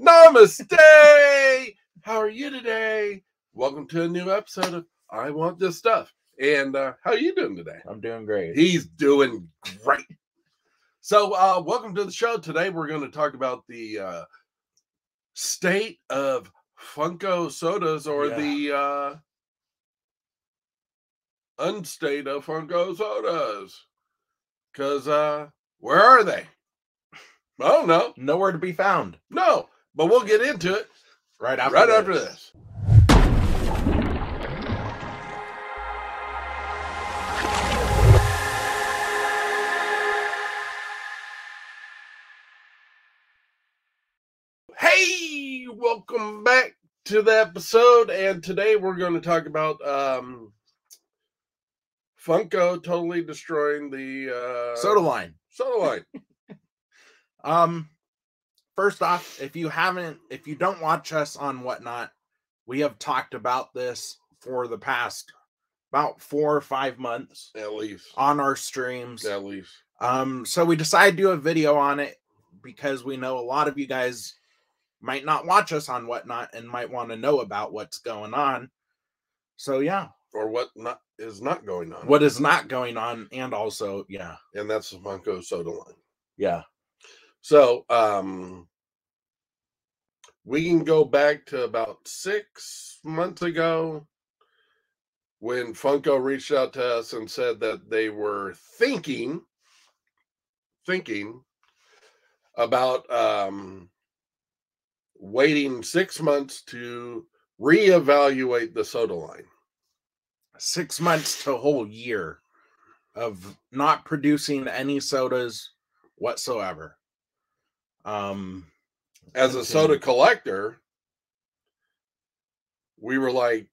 Namaste. How are you today? Welcome to a new episode of I Want Thiz Stuff. And uh, how are you doing today? I'm doing great. He's doing great. So, uh, welcome to the show. Today, we're going to talk about the uh, state of Funko sodas or Yeah. the uh, unstate of Funko sodas. Because uh, where are they? I don't know. Nowhere to be found. No, but we'll get into it Right after right this. after this. Hey, welcome back to the episode. And today we're going to talk about um, Funko totally destroying the uh, Soda line. soda line. Um, first off, if you haven't, if you don't watch us on whatnot, we have talked about this for the past about four or five months At least. on our streams. At least. Um, so we decided to do a video on it because we know a lot of you guys might not watch us on whatnot and might want to know about what's going on. So yeah, Or what not is not going on. what is not going on, and also yeah, and that's the Funko soda line. yeah, So um we can go back to about six months ago when Funko reached out to us and said that they were thinking thinking about um waiting six months to reevaluate the soda line. six months to a whole year of not producing any sodas whatsoever. Um, As a soda collector, we were like,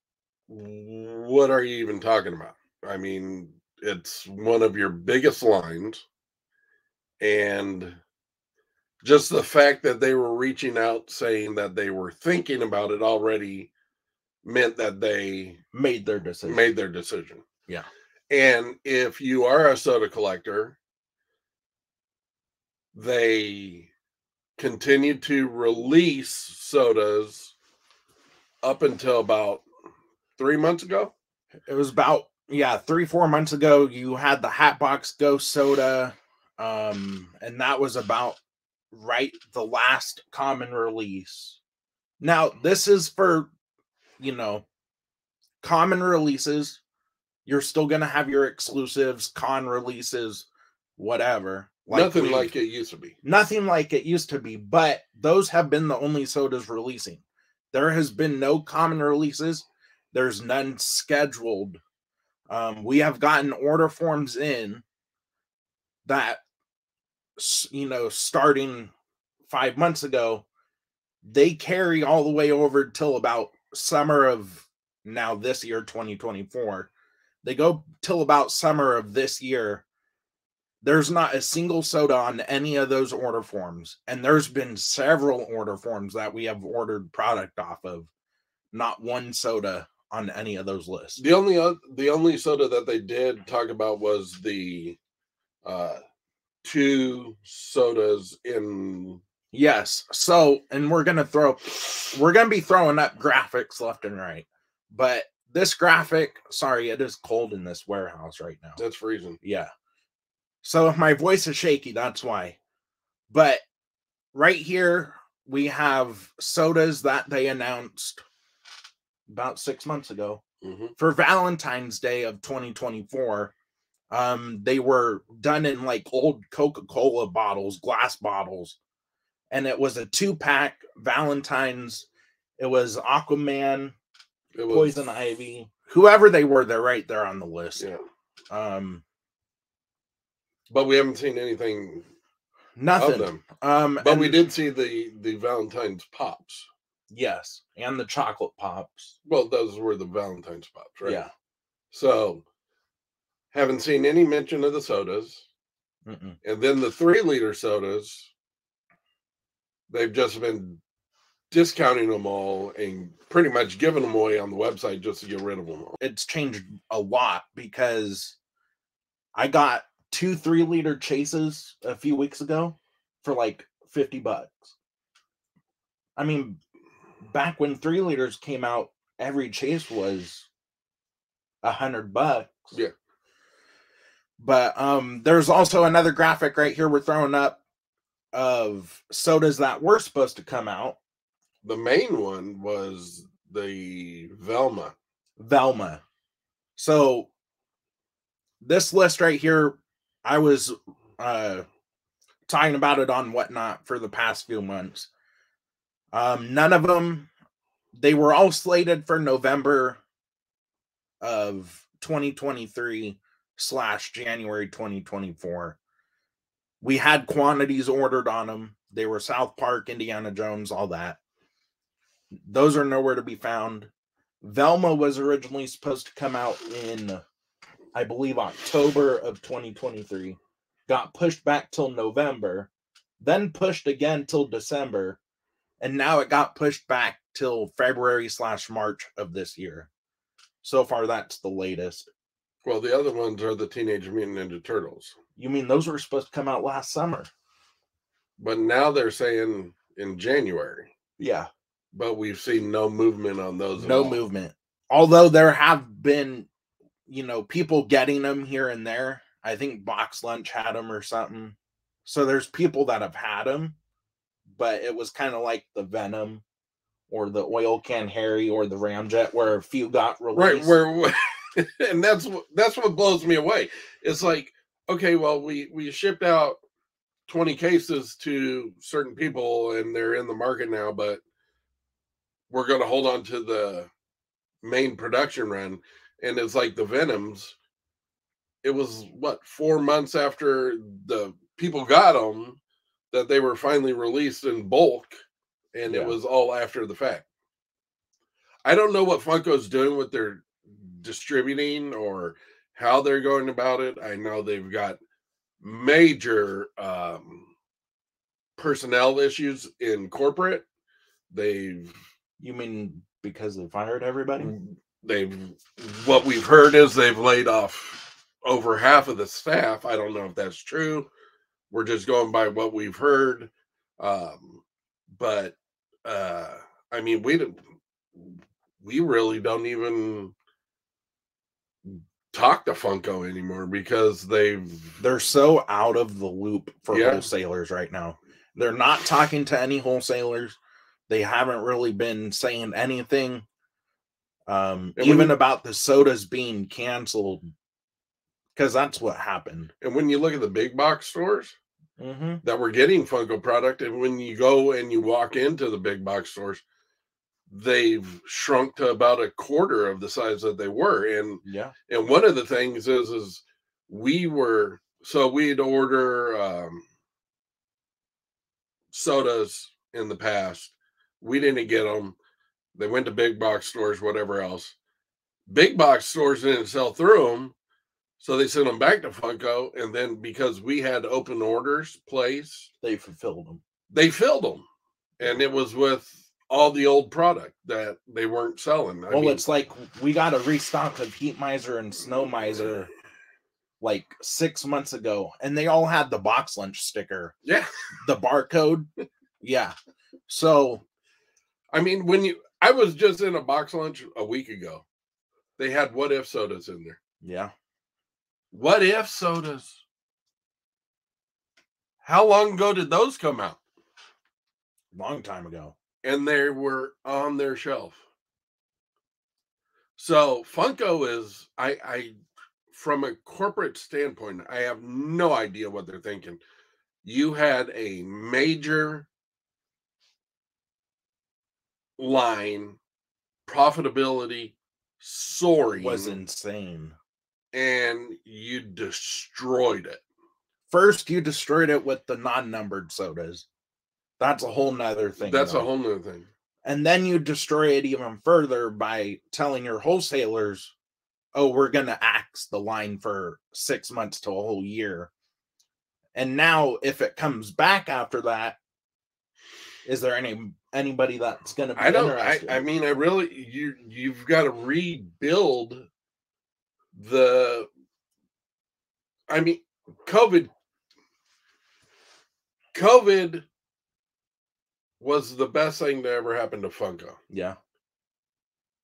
what are you even talking about? I mean, it's one of your biggest lines. And just the fact that they were reaching out saying that they were thinking about it already meant that they made their decision. made their decision. Yeah. And if you are a soda collector, they continue to release sodas up until about three months ago. it was about yeah three four months ago. You had the Hatbox Ghost soda, um, and that was about right the last common release. Now this is for you know common releases. You're still gonna have your exclusives, con releases, whatever. Nothing we've- like it used to be. nothing like it used to be, but those have been the only sodas releasing. There has been no common releases. There's none scheduled. Um, we have gotten order forms in that, you know, starting five months ago, they carry all the way over till about summer of now this year, 2024. They go till about summer of this year there's not a single soda on any of those order forms and there's been several order forms that we have ordered product off of not one soda on any of those lists The only oth- the only soda that they did talk about was the uh two sodas in yes so and we're gonna throw we're gonna be throwing up graphics left and right but this graphic sorry it is cold in this warehouse right now that's freezing. Yeah. So if my voice is shaky, that's why. But right here, we have sodas that they announced about six months ago hmm for Valentine's Day of 2024. Um, they were done in like old Coca-Cola bottles, glass bottles, and it was a two-pack Valentine's. It was Aquaman, It was Poison Ivy, whoever they were, they're right there on the list. Yeah. Um, But we haven't seen anything nothing. of them. Um, But we did see the the Valentine's pops. Yes, and the chocolate pops. Well, those were the Valentine's pops, right? Yeah. So haven't seen any mention of the sodas. Mm-mm. And then the three liter sodas, they've just been discounting them all and pretty much giving them away on the website just to get rid of them all. It's changed a lot because I got two three liter chases a few weeks ago for like 50 bucks. I mean, back when three liters came out, every chase was a hundred bucks. Yeah. But um, there's also another graphic right here we're throwing up of sodas that were supposed to come out. The main one was the Velma. Velma. So this list right here, I was uh talking about it on whatnot for the past few months. Um, none of them, they were all slated for November of 2023 slash January 2024. We had quantities ordered on them. They were South Park, Indiana Jones, all that. Those are nowhere to be found. Velma was originally supposed to come out in, I believe, October of 2023. Got pushed back till November, then pushed again till December, and now it got pushed back till February slash March of this year. So far, that's the latest. Well, the other ones are the Teenage Mutant Ninja Turtles. You mean those were supposed to come out last summer? But now they're saying in January. Yeah, But we've seen no movement on those. no movement. Although there have been, you know, people getting them here and there. I think Box Lunch had them or something. So there's people that have had them, but it was kind of like the Venom or the Oil Can Harry or the Ramjet, where a few got released. Right, where and that's what that's what blows me away. It's like, okay, well, we we shipped out 20 cases to certain people and they're in the market now, but we're gonna hold on to the main production run. And it's like the Venoms, it was what four months after the people got them that they were finally released in bulk, and Yeah. it was all after the fact. I don't know what Funko's doing with their distributing or how they're going about it. I know they've got major um, personnel issues in corporate. They've you mean because they fired everybody? They've what we've heard is they've laid off over half of the staff. I don't know if that's true. We're just going by what we've heard. Um, but uh I mean we don't we really don't even talk to Funko anymore because they've They're so out of the loop for Yeah. wholesalers right now. They're not talking to any wholesalers. They haven't really been saying anything. Um, And even you- about the sodas being canceled, because that's what happened. and when you look at the big box stores Mm-hmm. that were getting Funko product, and when you go and you walk into the big box stores, they've shrunk to about a quarter of the size that they were. And Yeah. and one of the things is is we were so we'd order um sodas in the past we didn't get them they went to big box stores whatever else big box stores didn't sell through them so they sent them back to funko and then because we had open orders place, They fulfilled them. they filled them and it was with all the old product that they weren't selling I well, mean, it's like we got a restock of Heat Miser and Snow Miser like six months ago, and they all had the box lunch sticker, yeah the barcode. Yeah. So I mean, when you, I was just in a box lunch a week ago. They had what if sodas in there. yeah. What if sodas? How long ago did those come out? long time ago. And they were on their shelf. So Funko is, I, I, from a corporate standpoint, I have no idea what they're thinking. You had a major line, profitability soaring, Was insane. and you destroyed it. First, you destroyed it with the non-numbered sodas. That's a whole nother thing. That's a whole nother thing. and then you destroy it even further by telling your wholesalers, "Oh, we're gonna axe the line for six months to a whole year." And now, if it comes back after that, is there any anybody that's gonna be I don't. I, interested? I mean, I really you you've got to rebuild the. I mean, COVID. COVID was the best thing to ever happen to Funko. Yeah.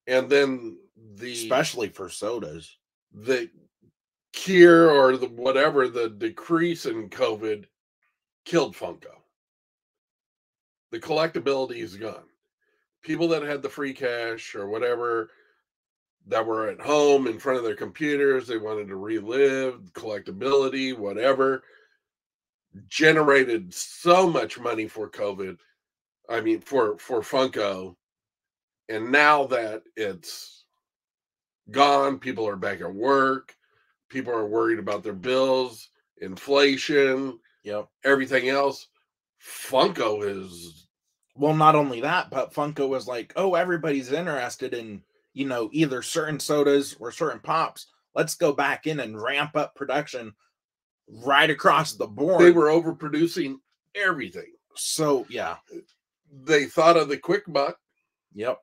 And then the Especially for sodas. the cure or the whatever the decrease in COVID killed Funko. The collectability is gone. People that had the free cash or whatever that were at home in front of their computers, they wanted to relive collectability, whatever, generated so much money for COVID. I mean, for for Funko, and now that it's gone, people are back at work. People are worried about their bills, inflation, Yep. everything else. Funko is Well, not only that, but Funko was like, oh, everybody's interested in, you know, either certain sodas or certain pops. Let's go back in and ramp up production right across the board. they were overproducing everything. so yeah. They thought of the quick buck. Yep.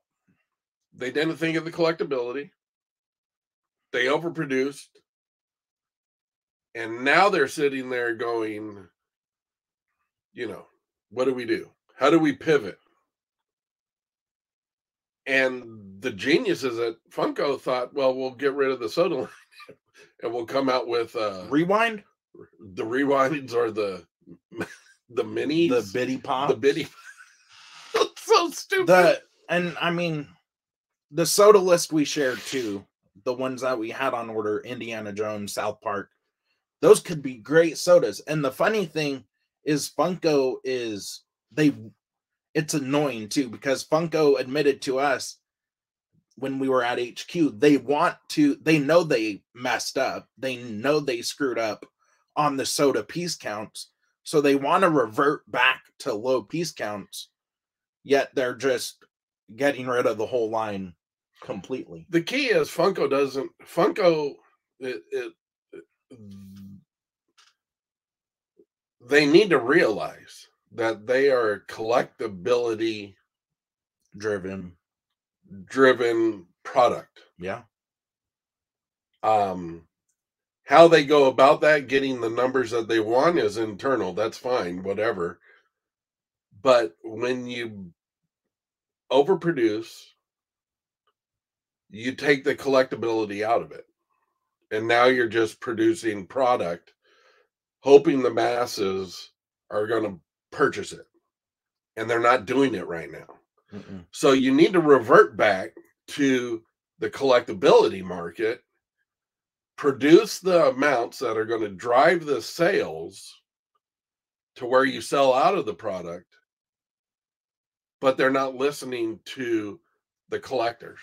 They didn't think of the collectability. They overproduced. And now they're sitting there going, you know, what do we do? How do we pivot? And the geniuses at Funko thought, well, we'll get rid of the soda line and we'll come out with uh, Rewind the rewinds or the the minis, the bitty pop. the bitty. That's so stupid. the and I mean the soda list we shared too, the ones that we had on order, Indiana Jones, South Park, those could be great sodas. And the funny thing is Funko is they it's annoying too because Funko admitted to us when we were at HQ, they want to they know they messed up. They know they screwed up on the soda piece counts. So they want to revert back to low piece counts yet they're just getting rid of the whole line completely. the key is Funko doesn't Funko it, it, they need to realize that they are a collectability Driven. driven product. Yeah. Um how they go about that getting the numbers that they want is internal. That's fine, whatever. But when you overproduce, you take the collectability out of it. And now you're just producing product, hoping the masses are going to purchase it. And they're not doing it right now. Mm-mm. So you need to revert back to the collectability market, produce the amounts that are going to drive the sales to where you sell out of the product, but they're not listening to the collectors.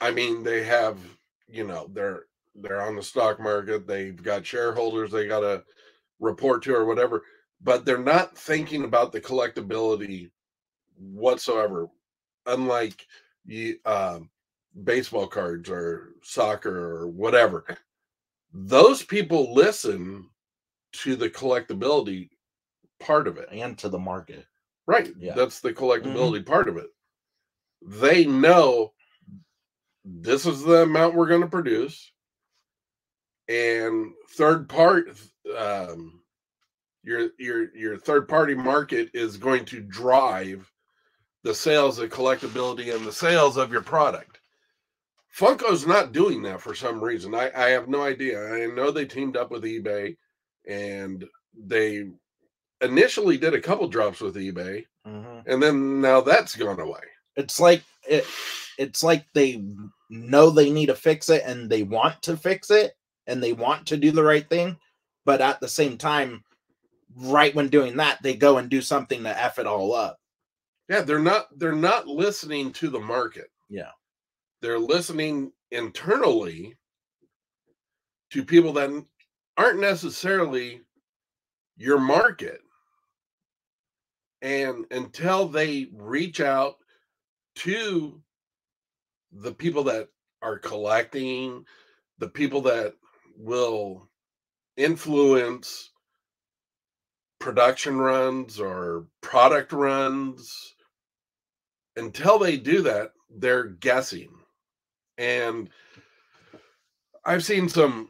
I mean, they have, you know, they're they're on the stock market, they've got shareholders they got to report to or whatever, but they're not thinking about the collectability whatsoever. Unlike you um baseball cards or soccer or whatever. Those people listen to the collectability part of it. And to the market. right Yeah. that's the collectability part of it. They know this is the amount we're going to produce and third part um your your your third party market is going to drive the sales of collectability and the sales of your product funko's not doing that for some reason i i have no idea i know they teamed up with ebay and they initially did a couple drops with ebay Mhm. and then now that's gone away It's like it. It's like they know they need to fix it and they want to fix it and they want to do the right thing, but at the same time, right when doing that, they go and do something to f it all up. Yeah, they're not they're not listening to the market. Yeah. They're listening internally to people that aren't necessarily your market. And until they reach out to the people that are collecting, the people that will influence production runs or product runs until they do that they're guessing and i've seen some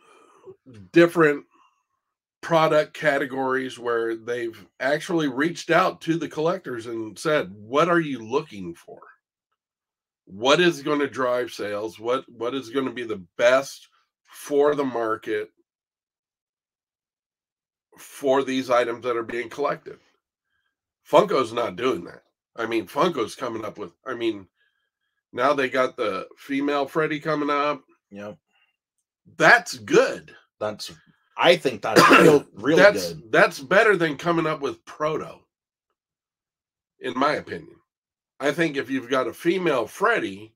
different product categories where they've actually reached out to the collectors and said, "What are you looking for? What is going to drive sales? What what is going to be the best for the market for these items that are being collected?" Funko's not doing that. I mean, Funko's coming up with. I mean, now they got the female Freddy coming up. Yep. That's good. That's I think that's real really that's good. that's better than coming up with proto in my opinion i think if you've got a female freddy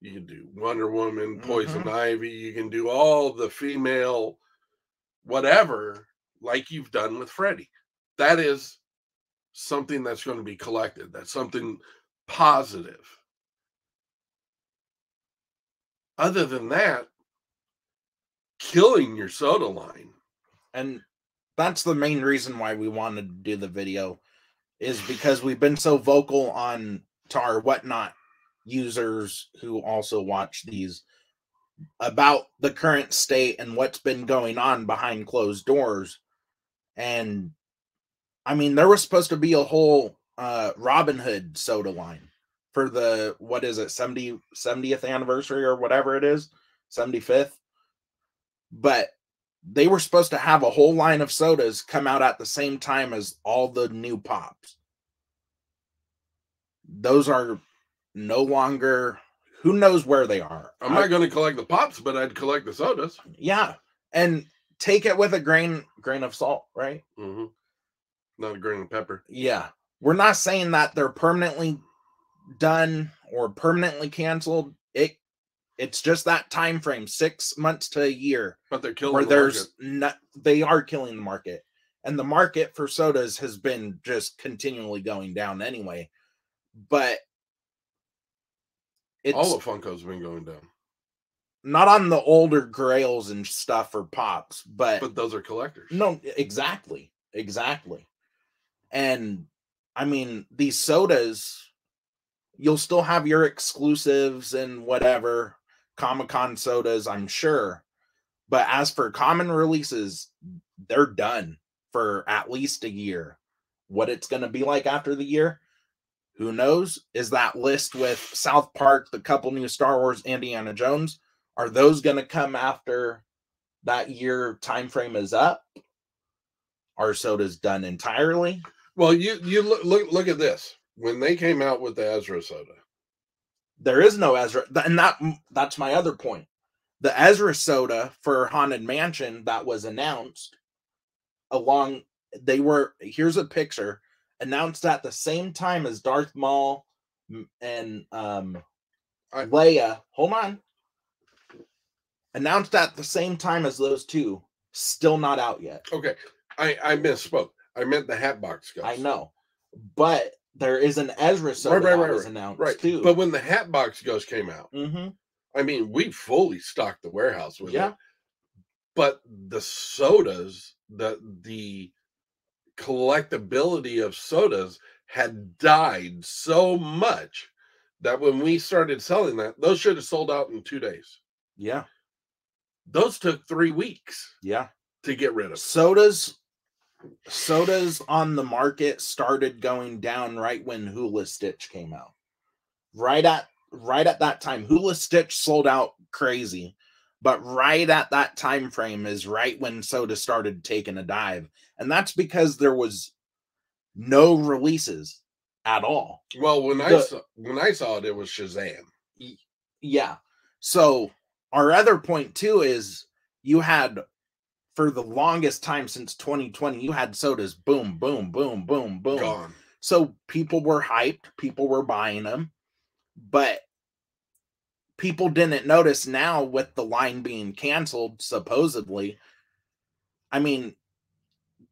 you can do wonder woman poison mm-hmm. ivy you can do all the female whatever like you've done with freddy. That is something that's going to be collected that's something positive. Other than that killing your soda line. And that's the main reason why we wanted to do the video is because we've been so vocal on tar whatnot users who also watch these about the current state and what's been going on behind closed doors. And I mean, there was supposed to be a whole uh Robin Hood soda line for the what is it, 70 70th anniversary or whatever it is, 75th. But they were supposed to have a whole line of sodas come out at the same time as all the new pops. Those are no longer who knows where they are. I'm not going to collect the pops, but I'd collect the sodas. Yeah, and take it with a grain grain of salt, right? hmm Not a grain of pepper. Yeah. We're not saying that they're permanently done or permanently canceled. It it's just that time frame, 6 months to a year But they're killing where the there's market. not they are killing the market. And the market for sodas has been just continually going down anyway. But it's all of Funko's been going down. not on the older grails and stuff or pops, but But those are collectors. No, exactly. Exactly. And I mean, these sodas, you'll still have your exclusives and whatever, Comic Con sodas, I'm sure. But as for common releases, they're done for at least a year. What it's going to be like after the year, who knows? Is that list with South Park, the couple new Star Wars, Indiana Jones? Are those going to come after that year time frame is up? Are sodas done entirely? Well, you you look look look at this. When they came out with the Ezra soda, There is no Ezra, and that that's my other point. The Ezra soda for Haunted Mansion that was announced along they were here's a picture announced at the same time as Darth Maul and um I- Leia. Hold on. Announced at the same time as those two, still not out yet. okay, I I misspoke. I meant the Hatbox Ghost. I know, but there is an Ezra soda right, that right, was right, announced right. too. But when the Hatbox Ghost came out, hmm I mean, we fully stocked the warehouse with Yeah. it. But the sodas, the the collectability of sodas had died so much that when we started selling that, those should have sold out in two days. yeah, Those took three weeks yeah. to get rid of. sodas sodas on the market started going down right when hula stitch came out right at right at that time hula stitch sold out crazy but right at that time frame is right when soda started taking a dive and that's because there was no releases at all Well, when I saw when I saw it, it was Shazam. yeah so our other point too is you had for the longest time since 2020 you had sodas boom boom boom boom boom Gone. so people were hyped people were buying them but people didn't notice now with the line being canceled supposedly i mean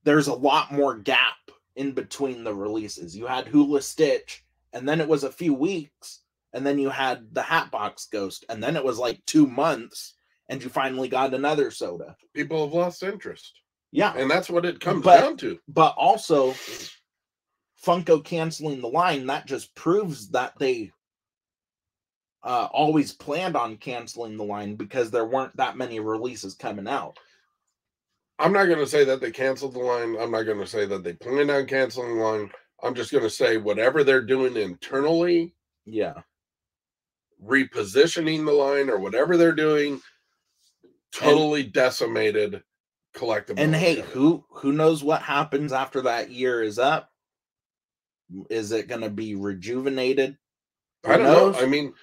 there's a lot more gap in between the releases you had hula stitch and then it was a few weeks and then you had the hatbox ghost and then it was like two months and you finally got another soda People have lost interest, yeah and that's what it comes But- down to. but also Funko canceling the line that just proves that they uh, always planned on canceling the line because there weren't that many releases coming out. I'm not going to say that they canceled the line. I'm not going to say that they plan on canceling the line. I'm just going to say whatever they're doing internally, Yeah. repositioning the line or whatever they're doing, totally decimated collectible. And hey, who who knows what happens after that year is up? Is it going to be rejuvenated? I don't knows? know. I mean,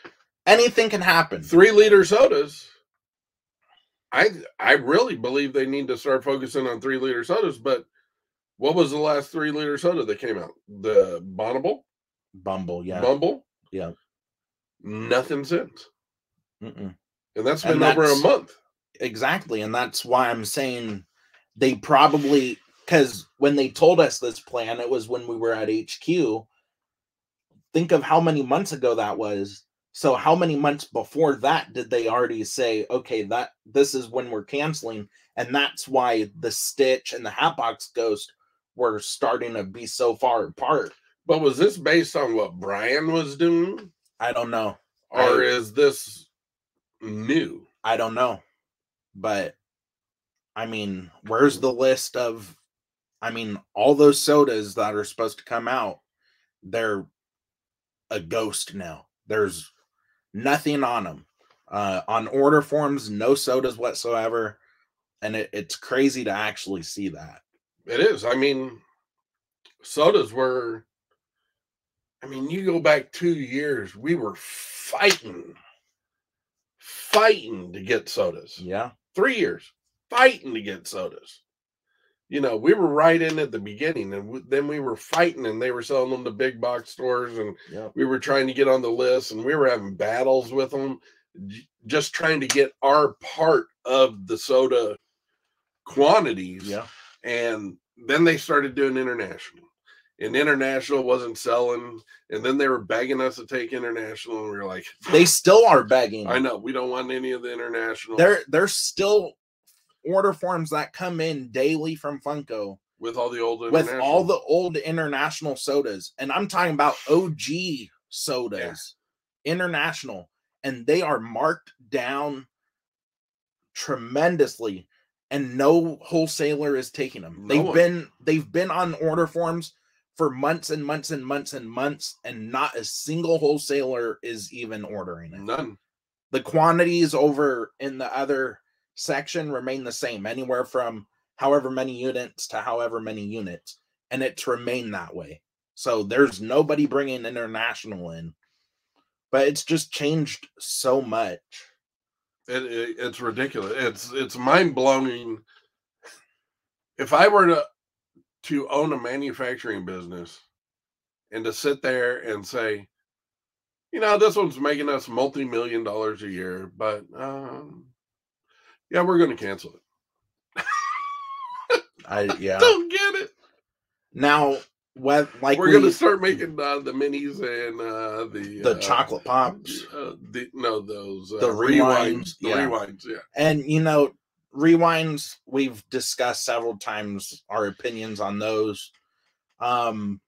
Anything can happen. three liter sodas. I I really believe they need to start focusing on three liter sodas. But what was the last three liter soda that came out? The Bonnable, Bumble, yeah. Bumble. Yeah. Nothing since, Mm-mm. and that's And been over a month. Exactly, and that's why I'm saying they probably because when they told us this plan, it was when we were at HQ. Think of how many months ago that was. So how many months before that did they already say, okay, that this is when we're canceling, and that's why the Stitch and the Hatbox Ghost were starting to be so far apart. But was this based on what Brian was doing, I don't know. or I- is this new? I don't know. But I mean, where's the list of I mean, all those sodas that are supposed to come out, they're a ghost now. There's nothing on them. Uh on order forms, no sodas whatsoever. And it, it's crazy to actually see that. It is. I mean, sodas were. I mean, you go back two years, we were fighting, fighting to get sodas. Yeah. Three years, fighting to get sodas. You know, we were right in at the beginning, and w- then we were fighting, and they were selling them to big box stores, and Yeah. we were trying to get on the list, and we were having battles with them, j- just trying to get our part of the soda quantities Yeah. and then they started doing international and international wasn't selling and then they were begging us to take international and we were like They still are begging. i know we don't want any of the international They're they're still order forms that come in daily from Funko with all the old with international. all the old international sodas and i'm talking about og sodas international and they are marked down tremendously and no wholesaler is taking them No they've one. been they've been on order forms for months and months and months and months and not a single wholesaler is even ordering it none the quantities over in the other section remain the same anywhere from however many units to however many units and it's remained that way. So there's nobody bringing international in but it's just changed so much. It, it- it's ridiculous. It's it's mind-blowing. If i were to to own a manufacturing business and to sit there and say you know this one's making us multi-million dollars a year but um yeah we're going to cancel it. I yeah. Don't get it. Now what like we're we, going to start making uh, the minis and uh the the uh, chocolate pops. uh, the no those uh, The rewinds, the yeah. rewinds yeah. And you know rewinds we've discussed several times our opinions on those. Um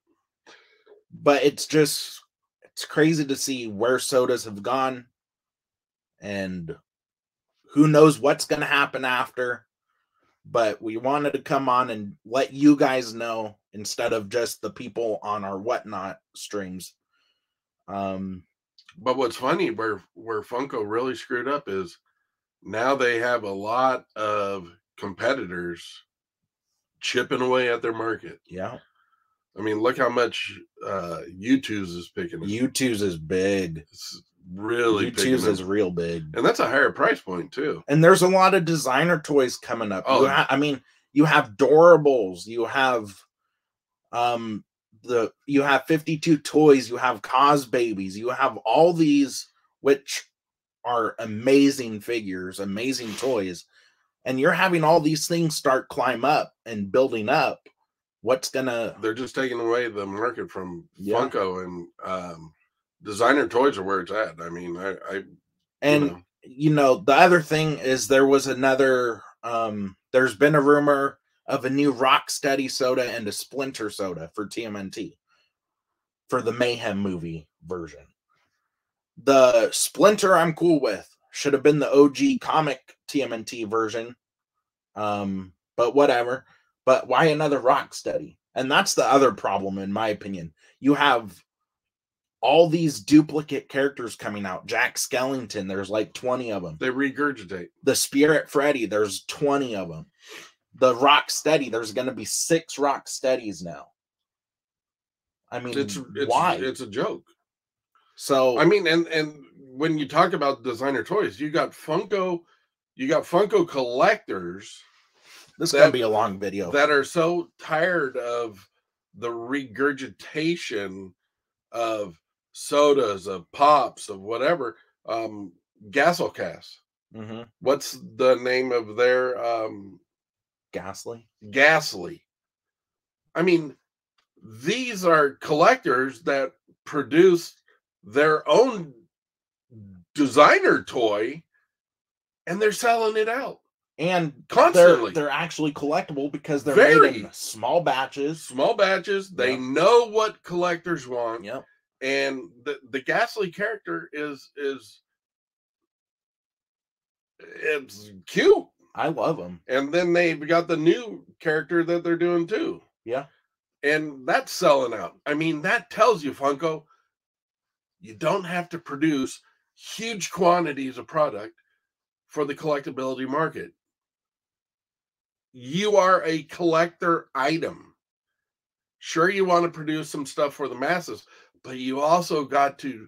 but it's just it's crazy to see where sodas have gone. And who knows what's going to happen after but we wanted to come on and let you guys know instead of just the people on our whatnot streams um But what's funny where where Funko really screwed up is now they have a lot of competitors chipping away at their market. yeah I mean, look how much uh Youtooz is picking up. Youtooz is big It's really Youtooz is real big And that's a higher price point too. and there's a lot of designer toys coming up. Oh. You ha- I mean, you have Doorables, you have um the you have 52 toys, you have Cosbabies, you have all these which are amazing figures, amazing toys, and you're having all these things start climb up and building up. What's gonna They're just taking away the market from Yeah. Funko and um designer toys are where it's at. I mean, I, I and you know, you know the other thing is there was another um there's been a rumor of a new Rocksteady soda and a splinter soda for tmnt for the mayhem movie version the splinter i'm cool with should have been the og comic tmnt version um but whatever. But why another Rocksteady? And that's the other problem, in my opinion. You have all these duplicate characters coming out. Jack Skellington, there's like 20 of them. They regurgitate. The Spirit Freddy, there's 20 of them. The Rocksteady, there's going to be six Rocksteadies now. I mean, It's it's why? it's a joke. so I mean, and and when you talk about designer toys, you got Funko, you got Funko collectors this is going that- to be a long video. that are so tired of the regurgitation of sodas, of pops, of whatever. Um, Gasolcast. hmm What's the name of their um Ghastly. Gasly? I mean, these are collectors that produce their own designer toy and they're selling it out And constantly. they're, they're actually collectible because they're made Very. in small batches. Small batches, they Yeah. know what collectors want. Yep. And the the ghastly character is is it's cute. I love them. and then they've got the new character that they're doing too. Yeah. and that's selling out. I mean that tells you funko you don't have to produce huge quantities of product for the collectability market. You are a collector item. Sure you want to produce some stuff for the masses but you also got to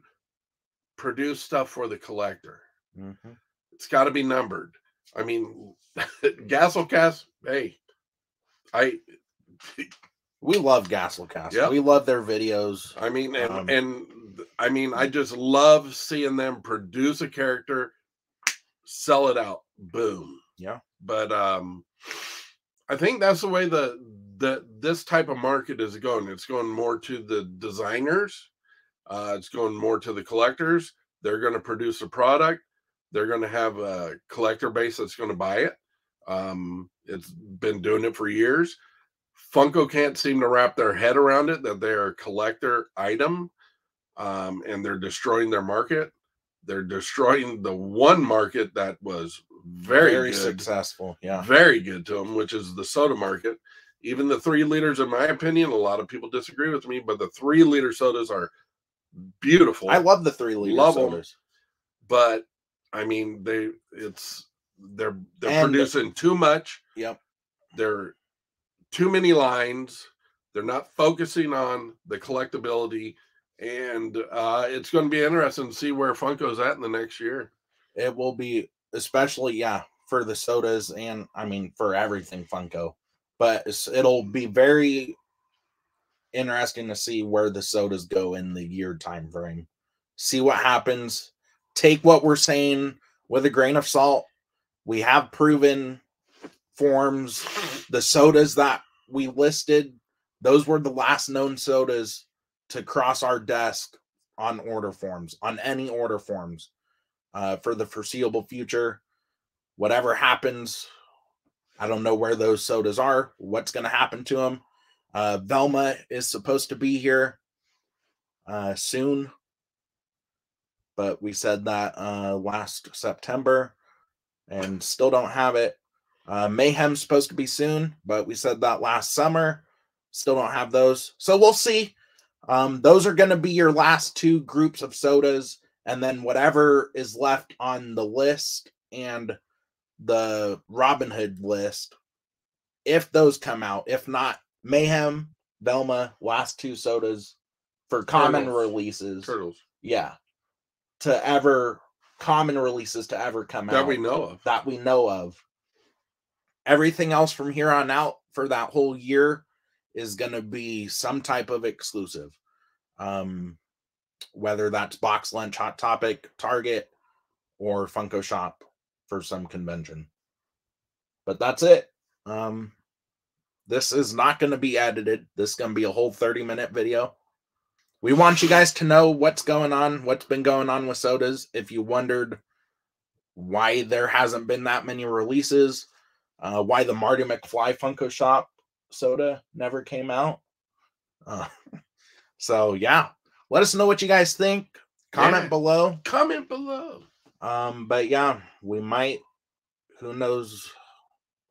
produce stuff for the collector Mhm. it's got to be numbered i mean gasolcast hey i We love Gastelcast. Yep. We love their videos. I mean, and Um, and I mean, I just love seeing them produce a character, sell it out, boom. Yeah. But um, I think that's the way the the this type of market is going. It's going more to the designers. Uh, it's going more to the collectors. They're going to produce a product. They're going to have a collector base that's going to buy it. Um, it's been doing it for years. Funko can't seem to wrap their head around it that they're a collector item um, and they're destroying their market. They're destroying the one market that was very, good, successful. Yeah. very good to them, which is the soda market. Even the three liters, in my opinion, a lot of people disagree with me, but the three liter sodas are beautiful. I love the three liter love sodas. but I mean, they it's they're they're And- producing too much. Yep. They're too many lines. They're not focusing on the collectability, and uh, it's going to be interesting to see where Funko's at in the next year. It will be, especially, yeah, for the sodas and I mean, for everything Funko. But it'll be very interesting to see where the sodas go in the year time frame. See what happens. Take what we're saying with a grain of salt. We have proven forms. The sodas that we listed, those were the last known sodas to cross our desk on order forms, on any order forms uh, for the foreseeable future. Whatever happens, I don't know where those sodas are, what's going to happen to them. Uh, Velma is supposed to be here uh, soon, but we said that uh, last September and still don't have it. Uh, Mayhem's supposed to be soon, but we said that last summer. Still don't have those. So we'll see. Um, those are going to be your last two groups of sodas and then whatever is left on the list and the Robin Hood list, if those come out, if not, Mayhem, Velma, last two sodas for common Turtles. releases. Turtles Yeah. To ever common releases to ever come that out That we know of. that we know of. Everything else from here on out for that whole year is going to be some type of exclusive. Um, whether that's Box Lunch, Hot Topic, Target, or Funko Shop for some convention. But that's it. Um, this is not going to be edited. This is going to be a whole 30 minute video. We want you guys to know what's going on, what's been going on with sodas. If you wondered why there hasn't been that many releases, uh, why the Marty McFly Funko Shop soda never came out. Uh, so yeah, let us know what you guys think. Comment Yeah. below. Comment below. Um, but yeah, we might. Who knows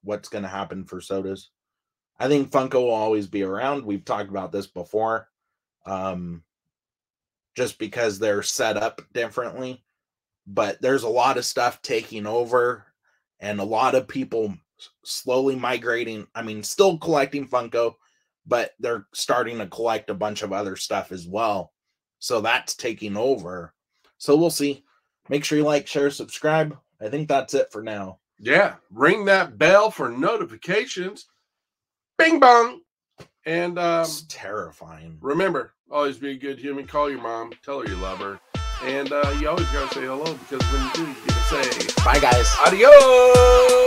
what's going to happen for sodas. I think Funko will always be around. We've talked about this before. Um, just because they're set up differently, but there's a lot of stuff taking over and a lot of people slowly migrating. I mean, still collecting Funko, but they're starting to collect a bunch of other stuff as well. So that's taking over. So we'll see. Make sure you like, share, subscribe. I think that's it for now. Yeah. Ring that bell for notifications. Bing bong. And um, It's terrifying. remember, always be a good human. Call your mom. Tell her you love her. And uh, you always got to say hello because when you do, you get to say Bye, guys. adios.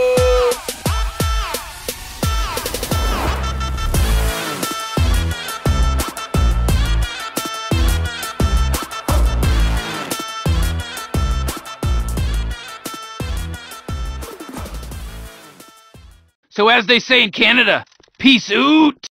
So as they say in Canada, peace out.